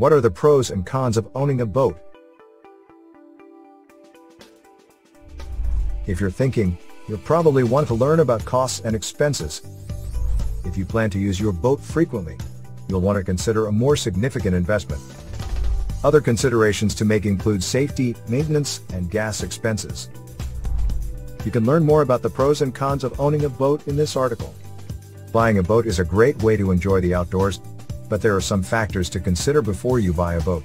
What are the pros and cons of owning a boat? If you're thinking, you'll probably want to learn about costs and expenses. If you plan to use your boat frequently, you'll want to consider a more significant investment. Other considerations to make include safety, maintenance, and gas expenses. You can learn more about the pros and cons of owning a boat in this article. Buying a boat is a great way to enjoy the outdoors, but there are some factors to consider before you buy a boat.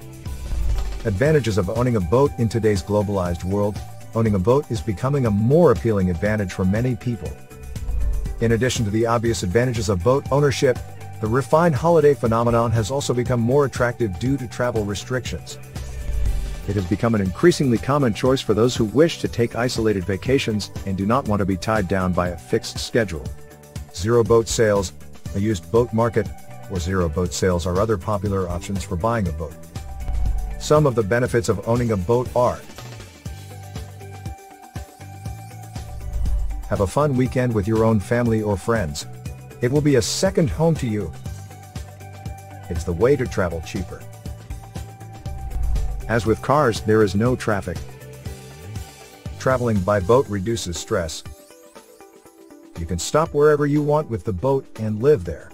Advantages of owning a boat in today's globalized world, owning a boat is becoming a more appealing advantage for many people. In addition to the obvious advantages of boat ownership, the refined holiday phenomenon has also become more attractive due to travel restrictions. It has become an increasingly common choice for those who wish to take isolated vacations and do not want to be tied down by a fixed schedule. Zero boat sales, a used boat market, or zero boat sales are other popular options for buying a boat. Some of the benefits of owning a boat are Have a fun weekend with your own family or friends. It will be a second home to you. It's the way to travel cheaper. As with cars, there is no traffic. Traveling by boat reduces stress. You can stop wherever you want with the boat and live there.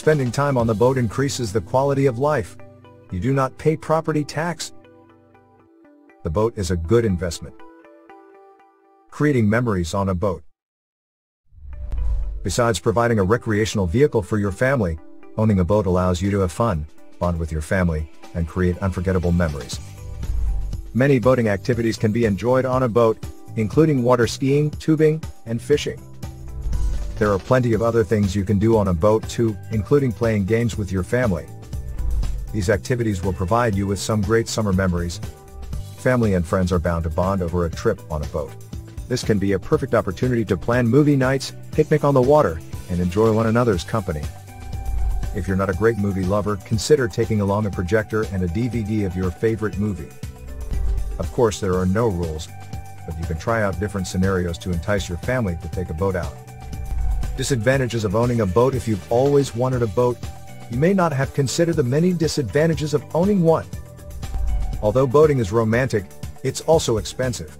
Spending time on the boat increases the quality of life. You do not pay property tax. The boat is a good investment. Creating memories on a boat. Besides providing a recreational vehicle for your family, owning a boat allows you to have fun, bond with your family, and create unforgettable memories. Many boating activities can be enjoyed on a boat, including water skiing, tubing, and fishing. There are plenty of other things you can do on a boat too, including playing games with your family. These activities will provide you with some great summer memories. Family and friends are bound to bond over a trip on a boat. This can be a perfect opportunity to plan movie nights, picnic on the water, and enjoy one another's company. If you're not a great movie lover, consider taking along a projector and a DVD of your favorite movie. Of course there are no rules, but you can try out different scenarios to entice your family to take a boat out. Disadvantages of owning a boat If you've always wanted a boat, you may not have considered the many disadvantages of owning one. Although boating is romantic, it's also expensive.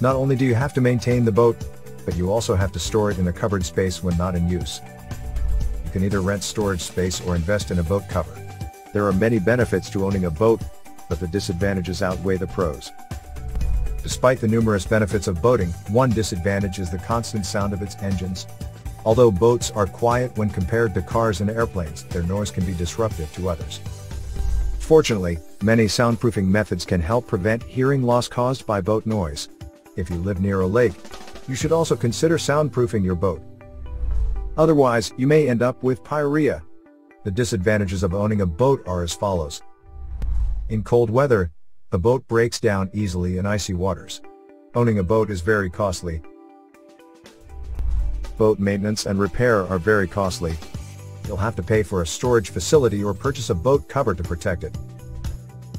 Not only do you have to maintain the boat, but you also have to store it in a covered space when not in use. You can either rent storage space or invest in a boat cover. There are many benefits to owning a boat, but the disadvantages outweigh the pros. Despite the numerous benefits of boating, one disadvantage is the constant sound of its engines. Although boats are quiet when compared to cars and airplanes, their noise can be disruptive to others. Fortunately, many soundproofing methods can help prevent hearing loss caused by boat noise. If you live near a lake, you should also consider soundproofing your boat. Otherwise, you may end up with pyorrhea. The disadvantages of owning a boat are as follows. In cold weather, the boat breaks down easily in icy waters. Owning a boat is very costly, boat maintenance and repair are very costly. You'll have to pay for a storage facility or purchase a boat cover to protect it.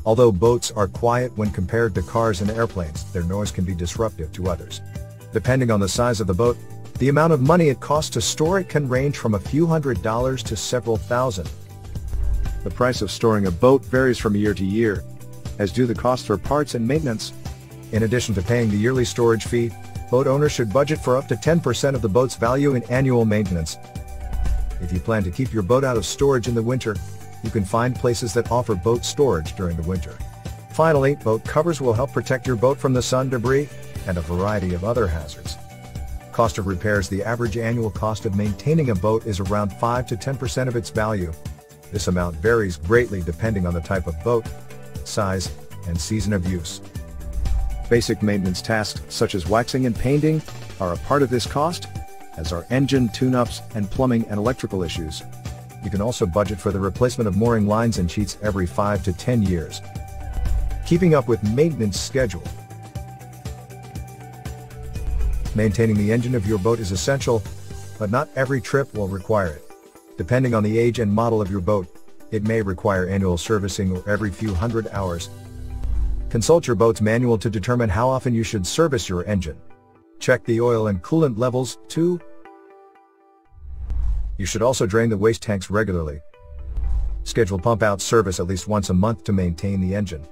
Although boats are quiet when compared to cars and airplanes, their noise can be disruptive to others. Depending on the size of the boat, the amount of money it costs to store it can range from a few hundred dollars to several thousand. The price of storing a boat varies from year to year, as do the costs for parts and maintenance. In addition to paying the yearly storage fee, boat owners should budget for up to 10% of the boat's value in annual maintenance. If you plan to keep your boat out of storage in the winter, you can find places that offer boat storage during the winter. Finally, boat covers will help protect your boat from the sun debris and a variety of other hazards. Cost of repairs The average annual cost of maintaining a boat is around 5 to 10% of its value. This amount varies greatly depending on the type of boat, size, and season of use. Basic maintenance tasks such as waxing and painting are a part of this cost, as are engine tune-ups and plumbing and electrical issues. You can also budget for the replacement of mooring lines and sheets every 5 to 10 years. Keeping up with maintenance schedule. Maintaining the engine of your boat is essential, but not every trip will require it. Depending on the age and model of your boat, it may require annual servicing or every few hundred hours, Consult your boat's manual to determine how often you should service your engine. Check the oil and coolant levels, too. You should also drain the waste tanks regularly. Schedule pump out service at least once a month to maintain the engine.